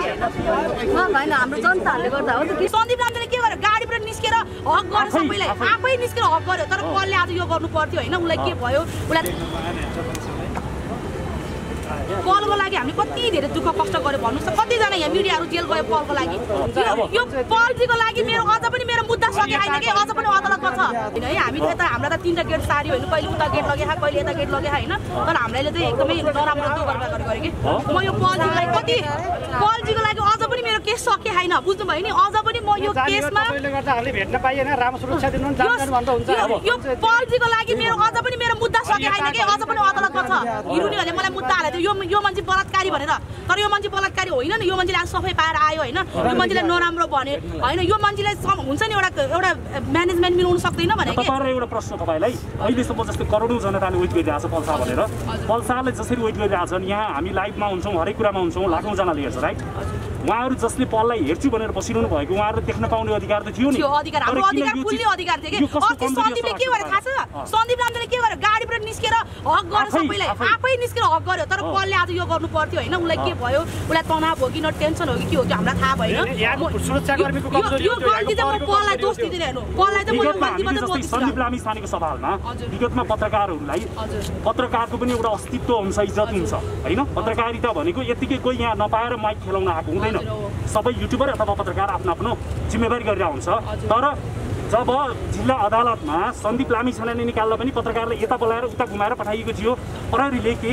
होइन। हाम्रो जनताहरूले गर्दा हो। सन्दीप लामिछाने के गर्यो? गाडीबाट निस्केर हक गर्यो सबैलाई। आफै निस्केर हक गर्यो तर कसले आज यो गर्नु पर्थ्यो होइन? उसलाई के भयो? उसलाई पलको लागि हामी कति धेरै दुःख कष्ट गऱ्यो भन्नुहोस् त। कतिजना यहाँ मिडियाहरू जेल गयो पलको लागि? यो- पलजीको लागि मेरो अझ पनि मेरो सके छैन कि? अझ पनि अदालतमा छ होइन है? हामी त यता हाम्रा त तिनवटा गेट सार्यो होइन। कहिले उता गेट लगे कहिले यता गेट लगे होइन? तर हामीलाई चाहिँ एकदमै नराम्रो गरे गरेँ कि। म यो पलजीको लागि कति पलजीको लागि अझ पनि मेरो केस सके छैन बुझ्नुभयो नि? अझ पनि म यो केसमा हामीले भेट्न पाइएन। यो पल्जीको लागि मेरो अझ पनि मेरो मुद्दा सके छैन कि? अझ पनि अदालतमा छ हिरुनीहरूले मलाई मुद्दा हालेको यो यो मान्छे बलात्कारी भनेर। तर यो मान्छे बलात्कारी होइन नि। यो मान्छेले आज सफाइ पाएर आयो होइन। यो मान्छेलाई नराम्रो भने होइन यो मान्छेलाई हुन्छ नि एउटा एउटा म्यानेजमेन्ट मिलाउनु सक्दैन भने कि तपाईँलाई एउटा प्रश्न तपाईँलाई। अहिलेसम्म जस्तो करोडौँ जनताले वेट गरिरहेको छ पल्सा भनेर। पल्साले जसरी वेट गरिरहेको छन् यहाँ हामी लाइभमा हुन्छौँ हरेक कुरामा हुन्छौँ लाखौँजनाले हेर्छ राइट? उहाँहरू जसले पललाई हेर्छु भनेर बसिरहनु भएको उहाँहरूले देख्न पाउने अधिकार त थियो नि। सन्दीपले के गर्यो थाहा? छ? सन्दीप लामिले के गर्यो गाडीबाट निस्केर हक गर्यो सबैलाई आफै- निस्केर हक गर्यो। तर कसले आज यो गर्नु पर्थ्यो होइन? उसलाई के भयो? उसलाई तनाव हो कि न? टेन्सन हो कि के हो? त्यो हामीलाई थाहा भएन। यो- गल्ती चाहिँ म पललाई दोष दिँदैन? हेर्नु पललाई चाहिँ सन्दीप। लामी स्थानीयको सवालमा। विगतमा पत्रकारहरूलाई। पत्रकारको पनि एउटा अस्तित्व हुन्छ इज्जत हुन्छ होइन? पत्रकारिता भनेको यतिकै कोही यहाँ नपाएर माइक खेलाउन आएको हुँदैन। सबै युट्युबर अथवा पत्रकार आफ्नो आफ्नो जिम्मेवारी गरेर हुन्छ। तर जब जिल्ला अदालतमा सन्दीप लामी छानाले निकाल्दा पनि पत्रकारले यता बोलाएर उता घुमाएर पठाइएको थियो प्रहरीले के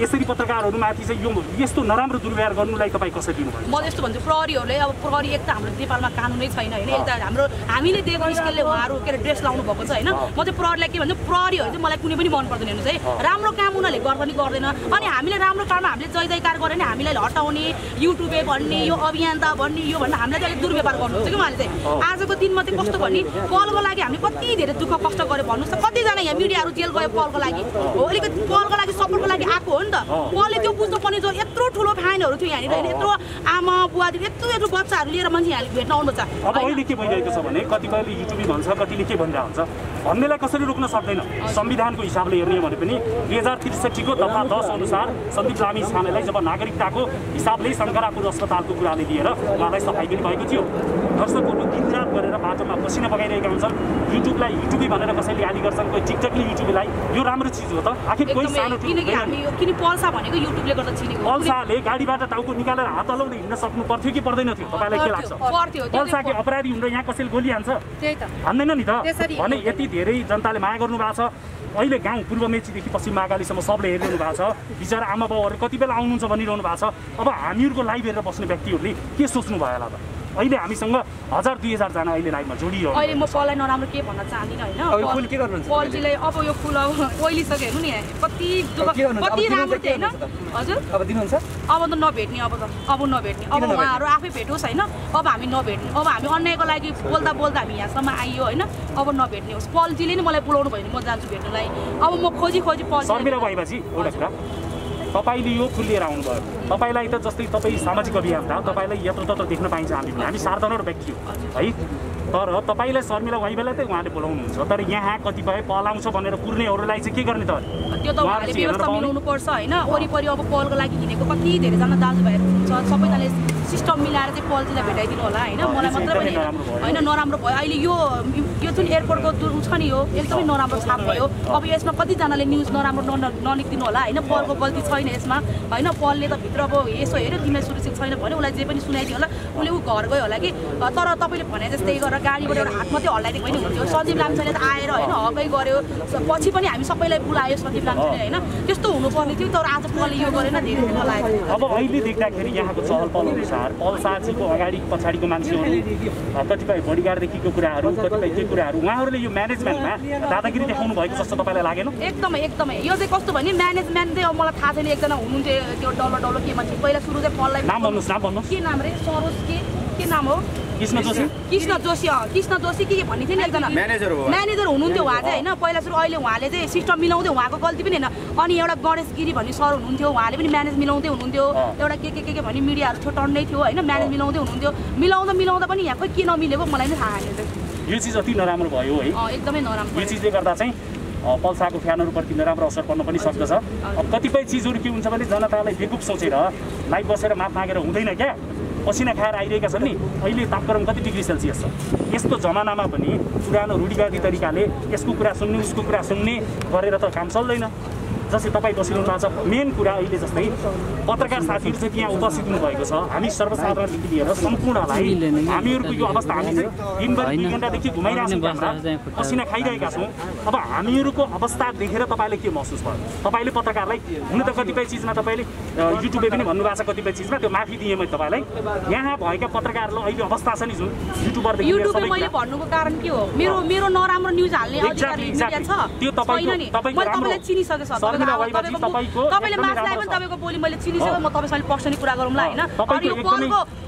यसरी पत्रकारहरूमाथि चाहिँ यो यस्तो नराम्रो दुर्व्यवहार गर्नुलाई तपाईँ कसरी दिनुभयो? म यस्तो भन्छु प्रहरीहरूले अब प्रहरी एक त हाम्रो नेपालमा कानुनै छैन होइन? एक त हाम्रो हामीले दिएको स्केलले उहाँहरू के अरे ड्रेस लाउनु भएको छ होइन? म चाहिँ प्रहरीलाई के भन्छु प्रहरीहरू चाहिँ मलाई कुनै पनि मन पर्दैन हेर्नुहोस् है। राम्रो काम उनीहरूले गर्दा नि गर्दैन अनि हामीले राम्रो काममा हामीले जय जयकार गरेर नि हामीलाई हटाउने युट्युबे भन्ने यो अभियन्ता भन्ने यो भन्ने हामीलाई चाहिँ अलिक दुर्व्यवहार गर्नुहुन्छ कि उहाँले चाहिँ? आजको दिनमा चाहिँ कस्तो भन्ने? पलको लागि हामीले कति धेरै दुःख कष्ट गऱ्यो भन्नुहोस् त। कतिजना यहाँ मिडियाहरू जेल गयो पलको लागि। हो अलिकति पलको लागि सपोर्टको लागि आएको हो नि त। पलले त्यो बुझ्नु पर्ने जो यत्रो ठुलो फाइनहरू थियो यहाँनिर होइन यत्रो आमा बुवादेखि यत्रो यत्रो बच्चाहरू लिएर मान्छे यहाँ भेट्न आउनुहुन्छ अब अहिले के भइरहेको छ भन्नेलाई कसरी रोक्न सक्दैन? संविधानको हिसाबले हेर्ने हो भने पनि दुई हजार त्रिसठीको दफा दस अनुसार सन्दीप लामी छानेलाई जब नागरिकताको हिसाबले शङ्करापुर अस्पतालको कुराले लिएर उहाँलाई सफाइ पनि भएको थियो। दर्शकहरू दिनरात गरेर बाटोमा पसिना बगाइरहेका हुन्छन्। युट्युबलाई युट्युबी भनेर कसैले गाली गर्छन् कोही टिकटकले युट्युबीलाई। यो राम्रो चिज हो त। आखिर कोही सानो। पल्साले गाडीबाट टाउको निकालेर हात हलाउँदै हिँड्न सक्नु पर्थ्यो कि पर्दैन थियो तपाईँलाई के लाग्छ? पल्साको अपराधी हुँदा यहाँ कसैले गोली हान्छ? हान्दैन नि त। भने यति धेरै जनताले माया गर्नु भएको छ। अहिले गाउँ पूर्व मेचीदेखि पश्चिम महाकालीसम्म सबले हेरिरहनु भएको छ। बिचरा आमा बाउहरू कति बेला आउनुहुन्छ भनिरहनु भएको छ। अब हामीहरूको लाइभ हेरेर बस्ने व्यक्तिहरूले के सोच्नु भयो होला त अहिले हामीसँग हजार दुई हजारजना अहिले लाइभमा जोडियो अहिले म पललाई नराम्रो के भन्न चाहदिनँ होइन? के गर्नुहुन्छ पलजीलाई अब यो फुल अब ओइलिसक्यो हेर्नु नि कति कति राम्रो थियो होइन? हजुर। अब दिनुहुन्छ? अब त नभेट्ने अब त अब नभेट्ने। अब? उहाँहरू आफै भेटोस् होइन। अब हामी नभेट्ने। अब हामी अन्यायको लागि बोल्दा बोल्दा हामी यहाँसम्म आइयो होइन। अब नभेट्ने होस्। पल्जीले नै मलाई बोलाउनु भयो भने म जान्छु भेट्नुलाई। अब म खोजी खोजी शर्मिला तपाईँले यो फुल लिएर आउनुभयो। तपाईँलाई त जस्तै तपाईँ सामाजिक अभियन्ता तपाईँलाई यत्रतत्र देख्न पाइन्छ हामी हामी साधारण व्यक्ति हो है? तर तपाईँलाई शर्मिला भइ बेला त उहाँले बोलाउनुहुन्छ। तर यहाँ कतिपय पलाउँछ भनेर कुर्नेहरूलाई चाहिँ के गर्ने त? त्यो त चाहिँ हेर्न व्यवस्था पाउने? मिलाउनु पर्छ होइन? वरिपरि अब पलको लागि हिँडेको कति धेरैजना दाजुभाइहरू हुनुहुन्छ सबैजनाले सिस्टम मिलाएर चाहिँ पल्जीलाई भेटाइदिनु होला होइन? मलाई मात्रै भयो। होइन नराम्रो भयो। अहिले यो यो जुन एयरपोर्टको जुन छ नि यो एकदमै नराम्रो छाप भयो। अब यसमा कतिजनाले न्युज नराम्रो न- नलेखिदिनु होला होइन? पलको गल्ती छैन यसमा होइन? पलले त भित्र अब यसो हेऱ्यो तिमीलाई सुरक्षित छैन भने उसलाई जे पनि सुनाइदियो होला उसले ऊ घर गयो होला कि? तर तपाईँले भने जस्तै गरेर गाडीबाट एउटा हात मात्रै हल्लाइदिएको पनि हुन्थ्यो। सञ्जीव लामिछाने त आएर होइन हकै गऱ्यो पछि पनि हामी सबैलाई बोलायो सञ्जीव लामिछाने होइन? त्यस्तो हुनुपर्ने थियो तर आज पलले यो गरेन धेरै लागेको अब अहिले देख्दाखेरि यहाँको चहल पहल अनुसार पल्साजीको अगाडि पछाडिको मान्छेहरू कतिपय बडीगार्डदेखिको कुराहरू कतिपय त्यो कुराहरू उहाँहरूले यो म्यानेजमेन्टमा दादागिरी देखाउनु भएको जस्तो तपाईँलाई लागेन? एकदमै एकदमै। यो चाहिँ कस्तो भने म्यानेजमेन्ट चाहिँ अब मलाई थाहा छैन एकजना हुनुहुन्थ्यो त्यो डल्लो डल्लो के मान्छे पहिला सुरु चाहिँ पललाई नाम भन्नुहोस् नाम भन्नुहोस्। के नाम रे? सरोज के के नाम हो? कृष्ण जोशी? कृष्ण जोशी अँ, कृष्ण जोशी के के भन्ने थियो नि एकजना। म्यानेजर। म्यानेजर हुनुहुन्थ्यो उहाँ चाहिँ होइन? पहिला सुरु अहिले उहाँले चाहिँ सिस्टम मिलाउँदै उहाँको गल्ती पनि होइन। अनि एउटा गणेश गिरी भन्ने सर हुनुहुन्थ्यो उहाँले पनि म्यानेज मिलाउँदै हुनुहुन्थ्यो। एउटा के के के के भन्ने मिडियाहरू थियो टन्नै थियो होइन? म्यानेज मिलाउँदै हुनुहुन्थ्यो। मिलाउँदा मिलाउँदा पनि यहाँ खोइ के नमिलेको मलाई नै थाहा त्यो। यो चिज अति नराम्रो भयो है एकदमै नराम्रो यो चिजले गर्दा चाहिँ पल्साको फ्यानहरूप्रति नराम्रो असर पर्न पनि सक्दछ। कतिपय चिजहरू के हुन्छ भने जनतालाई बेकुप सोचेर लाइभ बसेर माफ मागेर हुँदैन क्या? पसिना खाएर आइरहेका छन् नि अहिले तापक्रम कति डिग्री सेल्सियस छ? यस्तो जमानामा पनि पुरानो रूढिवादी तरिकाले यसको कुरा सुन्ने उसको कुरा सुन्ने गरेर त काम चल्दैन। जस्तै तपाईँ बसिरहनु भएको छ मेन कुरा अहिले जस्तै पत्रकार साथीहरू चाहिँ त्यहाँ उपस्थित हुनुभएको छ। हामी सर्वसाधारणदेखि लिएर सम्पूर्णलाई हामीहरूको यो अवस्था हामी चाहिँ दिनभरि दुई घन्टादेखि घुमाइरहेको छौँ पसिना खाइरहेका छौँ। अब हामीहरूको अवस्था देखेर तपाईँले के महसुस भयो? तपाईँले पत्रकारलाई हुन त कतिपय चिजमा तपाईँले युट्युबले पनि भन्नुभएको छ कतिपय चिजमा त्यो माफी दिएँ मैले तपाईँलाई। यहाँ भएका पत्रकारलाई अहिले अवस्था छ नि जुन युट्युबरदेखि कुरा- भन्नुको कारण के हो? मेरो मेरो नराम्रो न्युज हाल्ने अधिकार. छ? त्यो तपाईँको- तपाईँको तपाईँले एकदमै मास लगाए राम्रो पनि। तपाईँको बोली मैले चिनिसकेँ म तपाईँसँग पर्सनली कुरा गरौँला होइन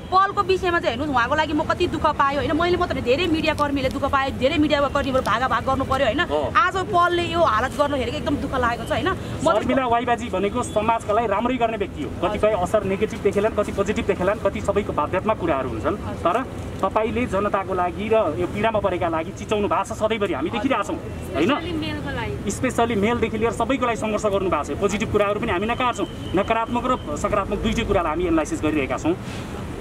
पलको विषयमा चाहिँ हेर्नुहोस् उहाँको लागि म कति दुःख पाएँ होइन। मैले मात्रै धेरै मिडिया कर्मीहरूले दुःख पाएँ धेरै मिडिया कर्मीहरू भागाभाग गर्नु पर्यो होइन। आज पलले यो हालत गर्नु हेरेको एकदम दुःख लागेको छ होइन। शर्मिला वाइबाजी भनेको समाजका लागि राम्रै गर्ने व्यक्ति हो। कतिपय असर नेगेटिभ देखेलान् कति पोजिटिभ देखेलान् कति सबैको बाध्यात्मक कुराहरू हुन्छन्। तर तपाईँले जनताको लागि र यो पीडामा परेका लागि चिचाउनु भएको छ सधैँभरि। हामी देखिरहेछौँ होइन? स्पेसली मेलदेखि लिएर सबैको लागि सङ्घर्ष गर्नु भएको छ। पोजिटिभ कुराहरू पनि हामी नकार्छौँ। नकारात्मक र सकारात्मक दुईटै कुरालाई हामी एनालाइसिस गरिरहेका छौँ।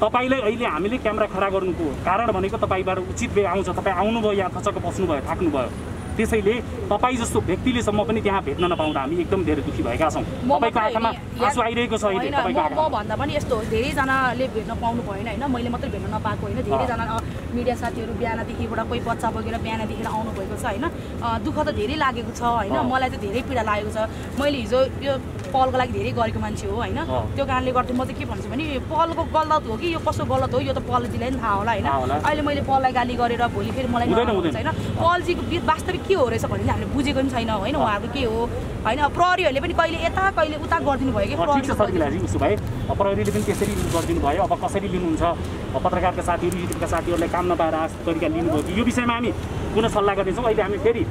तपाईँले अहिले हामीले क्यामेरा खडा गर्नुको कारण भनेको तपाईँबाट उचित आउँछ तपाईँ आउनुभयो या थचक्क बस्नुभयो थाक्नुभयो। त्यसैले तपाईँ जस्तो व्यक्तिलेसम्म पनि त्यहाँ भेट्न नपाउँदा हामी एकदम धेरै दुःखी भएका छौँ। तपाईँको आँखामा आँसु आइरहेको छ अहिले? म- भन्दा पनि यस्तो धेरैजनाले भेट्न पाउनु भएन होइन? मैले मात्रै भेट्न नपाएको होइन। धेरैजना मिडिया साथीहरू बिहानदेखिबाट कोही बच्चा बोकेर बिहानदेखि आउनुभएको छ होइन? दुःख त धेरै लागेको छ होइन। मलाई चाहिँ धेरै पीडा लागेको छ। मैले हिजो यो पलको लागि धेरै गरेको मान्छे हो होइन। त्यो कारणले गर्दा म चाहिँ के भन्छु भने यो पलको गलत हो कि यो कसो गलत हो यो त पलजीलाई पनि थाहा होला होइन। अहिले मैले पललाई गाली गरेर भोलि फेरि मलाई होइन? पलजीको वास्तविक के हो रहेछ भन्ने चाहिँ हामीले बुझेको पनि छैन होइन? उहाँहरूको के हो? होइन प्रहरीहरूले पनि कहिले यता कहिले उता गरिदिनु भयो कि? उसो भए। प्रहरीले पनि त्यसरी गरिदिनु भयो। अब कसरी लिनुहुन्छ? पत्रकारका साथीहरू युट्युबका साथीहरूलाई काम नपाएर तरिका लिनुभयो कि? यो विषयमा हामी पुनः सल्लाह गर्नेछौँ। अहिले हामी फेरि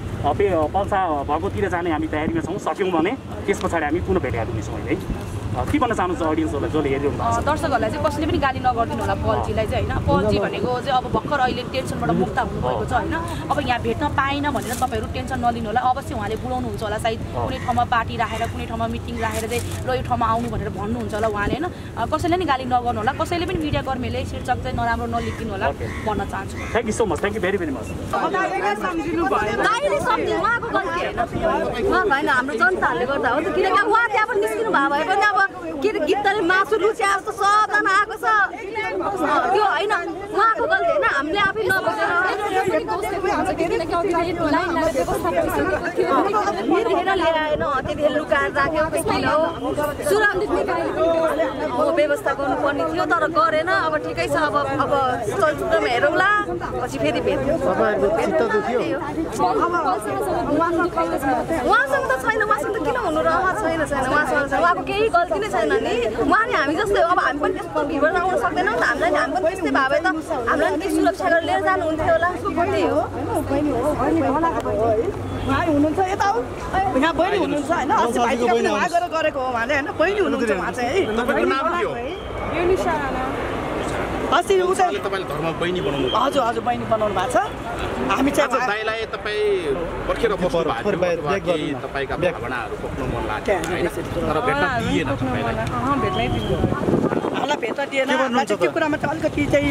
पल्सा भएकोतिर जाने हामी तयारीमा छौँ। सक्यौँ भने त्यस पछाडि हामी पुनः भेटेका हुनेछौँ अहिले है? के भन्न चाहनुहुन्छ अडियन्सहरूलाई जसले हेरिरहनु भएको छ। दर्शकहरूलाई चाहिँ कसैले पनि गाली नगरिदिनु होला पल्जीलाई चाहिँ होइन? पल्जी भनेको चाहिँ अब भर्खर अहिले टेन्सनबाट मुक्त हुनुभएको छ होइन? अब यहाँ भेट्न पाएन भनेर तपाईँहरू टेन्सन नलिनु होला। अवश्य उहाँले बोलाउनुहुन्छ होला। सायद कुनै ठाउँमा पार्टी राखेर कुनै ठाउँमा मिटिङ राखेर चाहिँ ल यो ठाउँमा आउनु भनेर भन्नुहुन्छ होला उहाँले होइन? कसैले नि गाली नगर्नु होला। कसैले पनि मिडिया कर्मीहरूले शीर्षक चाहिँ नराम्रो नलेखिदिनु होला. भन्न चाहन्छु। Thank you so much thank you very very much दाइले सम्झिनु उहाँको गल्ती होइन। हाम्रो जनताहरूले गर्दा हो नि त। किनकि अब उहाँ त्यहाँ पनि निस्किनु भयो भए पनि अब के गीतले मासु लुच्या जस्तो सबजना आएको छ। त्यो होइन उहाँको गल्ती होइन हामीले आफै नबुझेर लिएर आएन त्यतिखेर लुकाएर राख्यो सुरक्षित हो व्यवस्था गर्नुपर्ने थियो तर गरेन अब ठिकै छ अब अब चलचित्रमा हेरौँला पछि फेरि उहाँसँग त छैन उहाँसँग त किन हुनु र उहाँ छैन छैन उहाँसँग उहाँको केही गल्ती नै छैन नि उहाँले हामी जस्तै अब हामी पनि त्यस्तो भिडबाट आउन सक्दैनौँ त हामीलाई हामी पनि त्यस्तै भए त हामीलाई नि केही सुरक्षा गरेर लिएर जानुहुन्थ्यो होला त्यही हो उहाँ हुनुहुन्छ यता हो यहाँ बहिनी हुनुहुन्छ होइन अस्ति भाइले पनि उहाँ गएर गरेको हो उहाँले होइन बहिनी हुनुहुन्छ उहाँ चाहिँ है तपाईँको नाम के हो अस्ति उ चाहिँ तपाईँले धर्म बहिनी बनाउनु भएको हजुर हजुर बहिनी बनाउनु भएको छ हामी चाहिँ दाईलाई तपाईँ पर्खेर बस्नु भएको तपाईँका भावनाहरू पोख्नु मन लाग्यो तर भेट्न दिएन तपाईँलाई भेट्न दिएन। हामीलाई चाहिँ त्यो कुरामा चाहिँ अलिकति चाहिँ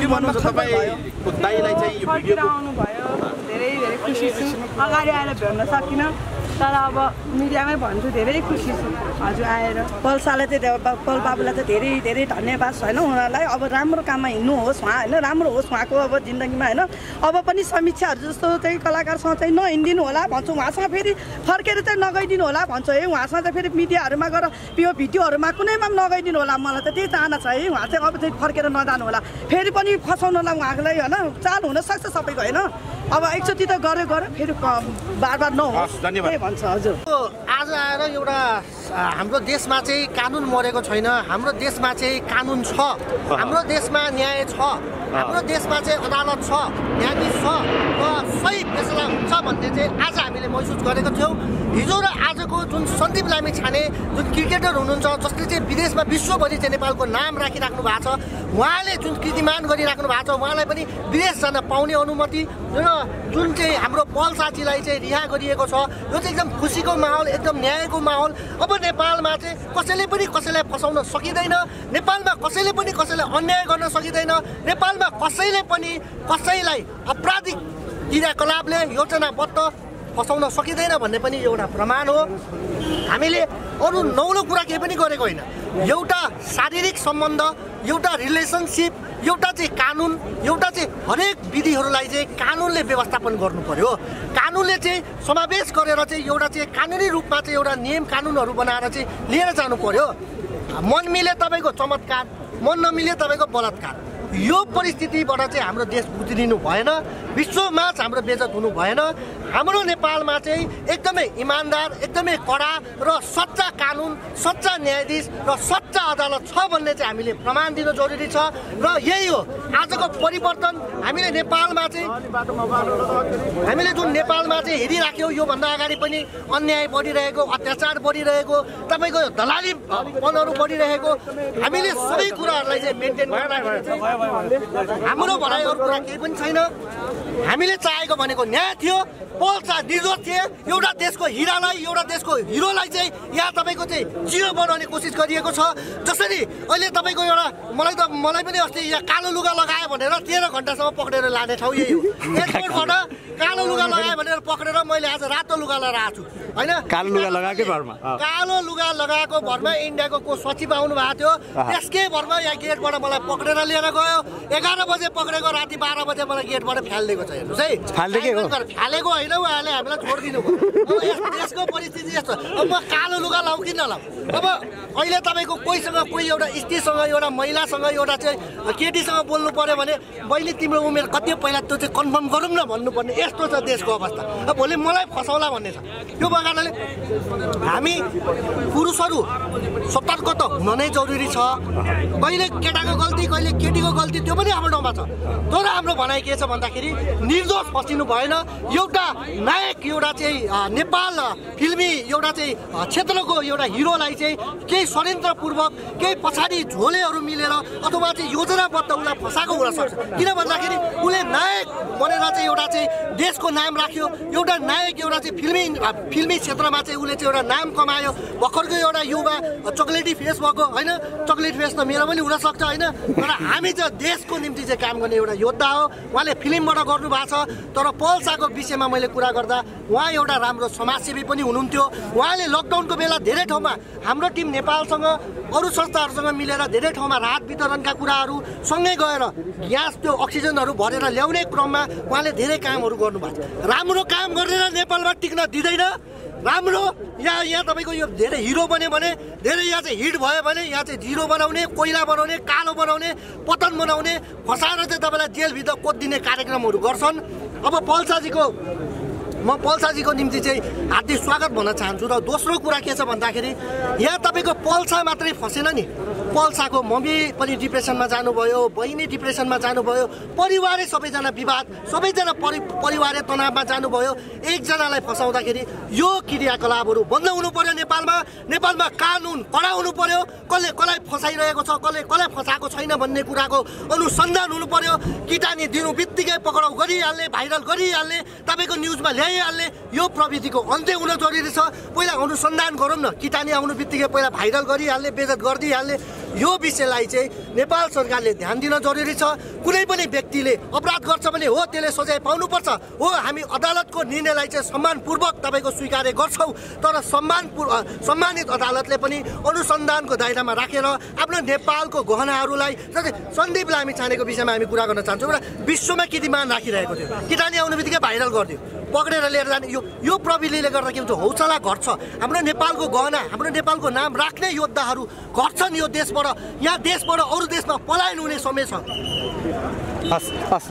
दाईलाई चाहिँ यो आउनुभयो। धेरै धेरै खुसी छु। अगाडि आएर भेट्न सकिनँ तर अब मिडियामै भन्छु धेरै खुसी छु। हजुर आएर। पल्सालाई चाहिँ पल बाबुलाई चाहिँ धेरै धेरै धन्यवाद छ होइन? उनीहरूलाई अब राम्रो काममा हिँड्नुहोस् उहाँ होइन? राम्रो होस् उहाँको अब जिन्दगीमा होइन? अब पनि समीक्षाहरू जस्तो चाहिँ कलाकारसँग चाहिँ नहिँडिदिनु होला भन्छु। उहाँसँग फेरि फर्केर चाहिँ नगइदिनु होला भन्छु है? उहाँसँग चाहिँ फेरि मिडियाहरूमा गएर यो भिडियोहरूमा कुनैमा पनि नगइदिनु होला मलाई त त्यही चाहना छ है? उहाँ चाहिँ अब चाहिँ फर्केर नजानु होला। फेरि पनि फसाउनुलाई उहाँलाई होइन? चाल हुनसक्छ सबैको होइन? अब एकचोटि त गऱ्यो गऱ्यो फेरि बार बार नहोस्। हस्, धन्यवाद। भन्छ हजुर। आज आएर एउटा हाम्रो देशमा चाहिँ कानुन मरेको छैन हाम्रो देशमा चाहिँ कानुन छ हाम्रो देशमा न्याय छ हाम्रो देशमा चाहिँ अदालत छ न्यायाधीश छ। सही फैसला हुन्छ भन्ने चाहिँ आज हामीले महसुस गरेको थियौँ। हिजो र आजको जुन सन्दीप लामी छाने जुन क्रिकेटर हुनुहुन्छ जसले चाहिँ विदेशमा विश्वभरि चाहिँ नेपालको नाम राखिराख्नु भएको छ उहाँले जुन कीर्तिमान गरिराख्नु भएको छ उहाँलाई पनि विदेश जान पाउने अनुमति र जुन चाहिँ हाम्रो पल साथीलाई चाहिँ रिहा गरिएको छ यो चाहिँ एकदम खुसीको माहौल एकदम न्यायको माहौल। अब नेपालमा चाहिँ कसैले पनि कसैलाई फसाउन सकिँदैन नेपालमा कसैले पनि कसैलाई अन्याय गर्न सकिँदैन नेपालमा कसैले पनि कसैलाई आपराधिक क्रियाकलापले योजनाबद्ध फसाउन सकिँदैन भन्ने पनि एउटा प्रमाण हो हामीले अरू नौलो कुरा केही पनि गरेको होइन एउटा शारीरिक सम्बन्ध एउटा रिलेसनसिप एउटा चाहिँ कानुन एउटा चाहिँ हरेक विधिहरूलाई चाहिँ कानुनले व्यवस्थापन गर्नु पर्यो कानुनले चाहिँ समावेश गरेर चाहिँ एउटा चाहिँ कानुनी रूपमा चाहिँ एउटा नियम कानुनहरू बनाएर चाहिँ लिएर जानु पर्यो मन मिले तपाईँको चमत्कार मन नमिले तपाईँको बलात्कार यो परिस्थितिबाट चाहिँ हाम्रो देश गुज्रिनु भएन विश्वमा हाम्रो बेजत हुनु भएन हाम्रो नेपालमा चाहिँ एकदमै इमान्दार एकदमै कडा र सच्चा कानुन सच्चा न्यायाधीश र सच्चा अदालत छ भन्ने चाहिँ हामीले प्रमाण दिनु जरुरी छ र यही हो आजको परिवर्तन हामीले नेपालमा चाहिँ हामीले जुन नेपालमा चाहिँ हेरिराख्यौँ योभन्दा अगाडि पनि अन्याय बढिरहेको अत्याचार बढिरहेको तपाईँको दलाली पनहरू बढिरहेको हामीले सबै कुराहरूलाई चाहिँ मेन्टेन। हाम्रो भनाइ अरू कुरा केही पनि छैन। हामीले चाहेको भनेको न्याय थियो पल्सा निर्दोष थिए। एउटा देशको हिरालाई एउटा देशको हिरोलाई चाहिँ यहाँ तपाईँको चाहिँ जिरो बनाउने कोसिस गरिएको छ। जसरी अहिले तपाईँको एउटा मलाई त मलाई पनि अस्ति यहाँ कालो लुगा लगायो भनेर तेह्र घन्टासम्म पक्रेर लाने ठाउँ यही हो। एयरपोर्टबाट कालो लुगा। लगायो भनेर पक्रेर मैले आज रातो लुगा लगाएर आएको छु। होइन? कालो लुगा लगाएकै भरमा। कालो लुगा लगाएको भरमा इन्डियाको को सचिव आउनु भएको थियो त्यसकै भरमा यहाँ गेटबाट मलाई पक्रेर लिएर गयो। एघार बजे पक्रेको राति बाह्र बजे मलाई गेटबाट फ्यालिदिएको छ हेर्नुहोस् है? फ्यालेको होइन उहाँले हामीलाई छोडिदिनु अब देशको परिस्थिति यस्तो अब म कालो लुगा लाउँ। कि नलाउँ अब अहिले तपाईँको कोहीसँग कोही एउटा स्त्रीसँग एउटा महिलासँग एउटा चाहिँ केटीसँग बोल्नु पर्यो भने बहिनी तिम्रो उमेर कति पहिला त्यो चाहिँ कन्फर्म गरौँ न भन्नुपर्ने। यस्तो छ देशको अवस्था। अब भोलि मलाई फसाउला भन्ने छ। त्यो कारणले हामी पुरुषहरू सतर्क त हुन नै जरुरी छ। कहिले केटाको गल्ती कहिले केटीको गल्ती त्यो पनि हाम्रो ठाउँमा छ। तर हाम्रो भनाइ के छ भन्दाखेरि निर्दोष फसिनु भएन। एउटा नायक एउटा चाहिँ नेपाल फिल्मी एउटा चाहिँ क्षेत्रको एउटा हिरोलाई चाहिँ केही षड्यन्त्रपूर्वक केही पछाडि झोलेहरू मिलेर अथवा चाहिँ योजनाबद्ध उसलाई फसाएको हुनसक्छ किन भन्दाखेरि उसले नायक बनेर चाहिँ एउटा चाहिँ देशको नाम राख्यो। एउटा नायक एउटा चाहिँ फिल्मी फिल्मी क्षेत्रमा चाहिँ उसले चाहिँ एउटा नाम कमायो। भर्खरको एउटा युवा चक्लेटी फेस भएको होइन? चक्लेट फेस त मेरो पनि हुनसक्छ होइन? तर हामी चाहिँ देशको निम्ति चाहिँ काम गर्ने एउटा योद्धा हो। उहाँले फिल्मबाट गर्नुभएको छ तर पल्साको विषयमा मैले कुरा गर्दा उहाँ एउटा राम्रो समाजसेवी पनि हुनुहुन्थ्यो। उहाँले लकडाउनको बेला धेरै ठाउँमा हाम्रो टिम नेपालसँग अरू संस्थाहरूसँग मिलेर धेरै ठाउँमा राहत वितरणका कुराहरू सँगै गएर ग्यास त्यो अक्सिजनहरू भरेर ल्याउने क्रममा उहाँले धेरै कामहरू गर्नुभएको छ। राम्रो काम गरेर नेपालमा टिक्न दिँदैन राम्रो। यहाँ यहाँ तपाईँको यो धेरै हिरो बन्यो भने धेरै यहाँ चाहिँ हिट भयो भने यहाँ चाहिँ जिरो बनाउने कोइला बनाउने कालो बनाउने पतन बनाउने फसाएर चाहिँ तपाईँलाई जेलभित्र कोदिने कार्यक्रमहरू गर्छन्। अब पल्साजीको म पल्साजीको निम्ति चाहिँ हार्दिक स्वागत भन्न चाहन्छु र दोस्रो कुरा के छ भन्दाखेरि यहाँ तपाईँको पल्सा मात्रै फसेन नि। पल्साको मम्मी पनि डिप्रेसनमा जानुभयो बहिनी डिप्रेसनमा जानुभयो परिवारै सबैजना विवाद सबैजना परि परिवारै तनावमा जानुभयो। एकजनालाई फसाउँदाखेरि यो क्रियाकलापहरू बन्द हुनु पर्यो नेपालमा। नेपालमा कानुन कडा हुनु पर्यो कसले कसलाई फसाइरहेको छ कसले कसलाई फसाएको छैन भन्ने कुराको अनुसन्धान हुनु पर्यो किटानी दिनु बित्तिकै पक्राउ गरिहाल्ने भाइरल गरिहाल्ने तपाईँको न्युजमा ल्याइहाल्ने यो प्रविधिको अन्त्य हुन जरुरी छ। पहिला अनुसन्धान गरौँ न। किटानी आउनु बित्तिकै पहिला भाइरल गरिहाल्ने बेजत गरिदिइहाल्ने। यो विषयलाई चाहिँ नेपाल सरकारले ध्यान दिन जरुरी छ। कुनै पनि व्यक्तिले अपराध गर्छ भने हो त्यसले सजाय पाउनुपर्छ। हो हामी अदालतको निर्णयलाई चाहिँ सम्मानपूर्वक तपाईँको स्वीकार गर्छौँ तर सम्मान सम्मानित अदालतले पनि अनुसन्धानको दायरामा राखेर आफ्नो नेपालको गहनाहरूलाई जस्तै सन्दीप लामी छानेको विषयमा हामी कुरा गर्न चाहन्छौँ। एउटा विश्वमा कीर्तिमान राखिरहेको थियो। किटानी आउने बित्तिकै भाइरल गरिदियो। पक्रेर लिएर जाने। यो यो प्रविधिले गर्दा के हुन्छ हौसला घट्छ। हाम्रो नेपालको गहना हाम्रो नेपालको नाम राख्ने योद्धाहरू घट्छन् यो देशबाट। यहाँ देशबाट अरू देशमा पलायन हुने समय छ।